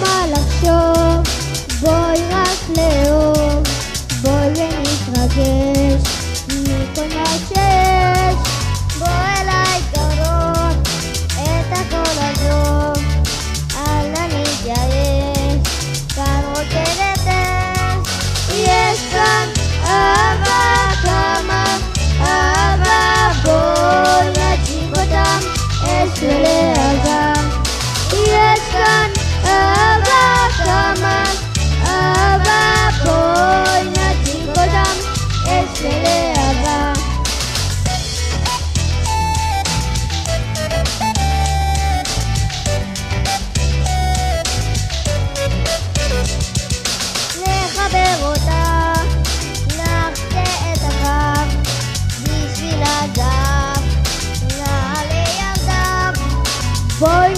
מה לחשוב, בואי רק לאהוב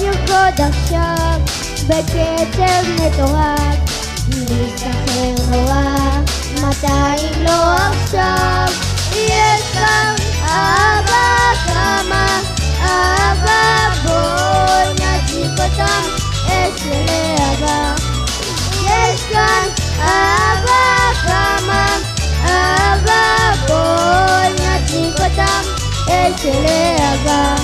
נרקוד עכשיו, בקצב מטורף, נסחרר נורא, מתי אם לא עכשיו? יש כאן אהבה כמה, אהבה בואי נדליק אותה, אש ולהבה. יש כאן אהבה כמה, אהבה בואי נדליק אותם, אש של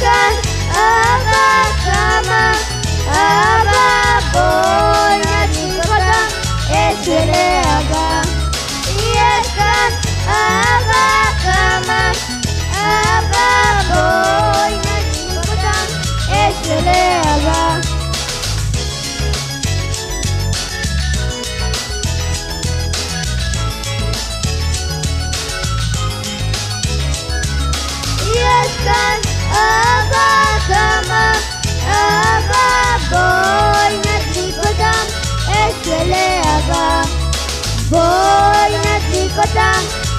Son of a drama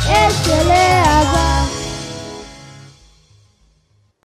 Esse é água.